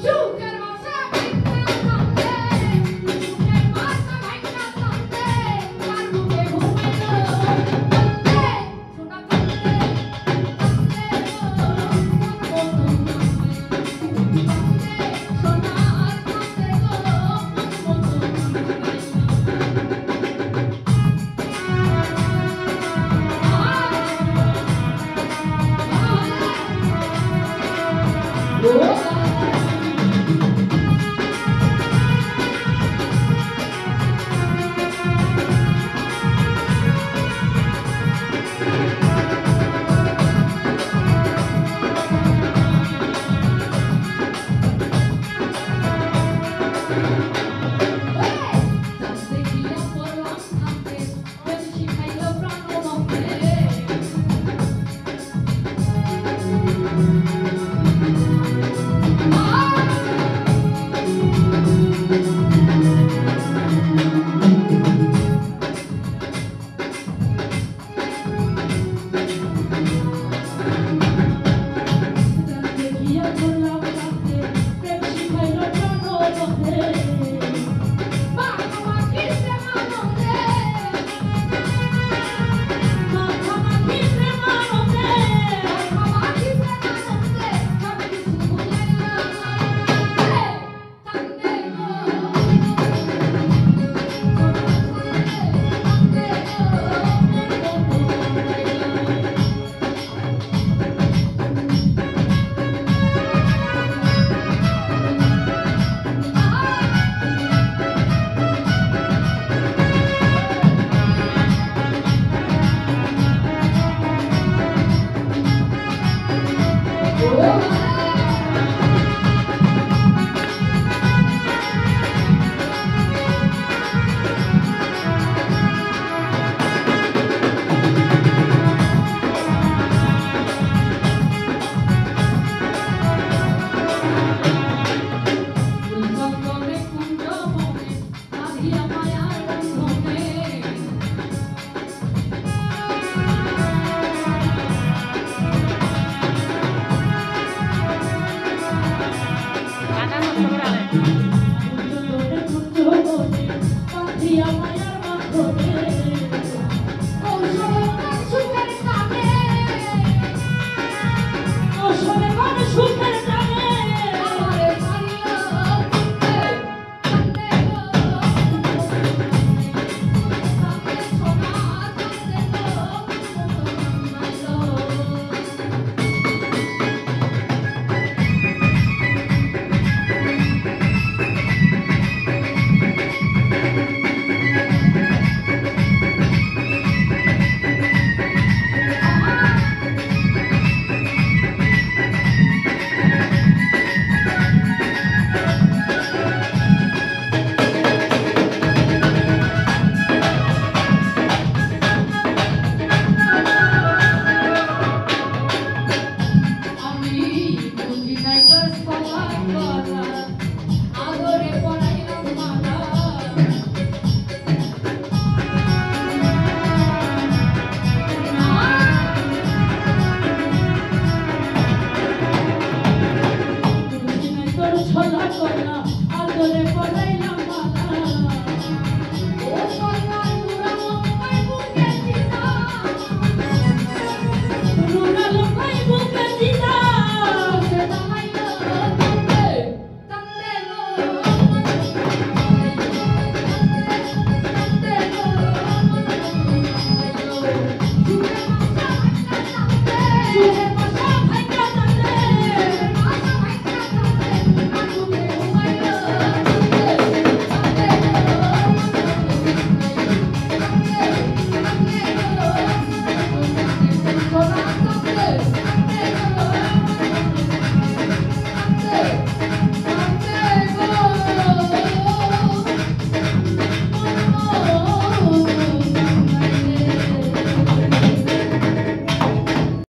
Shoo!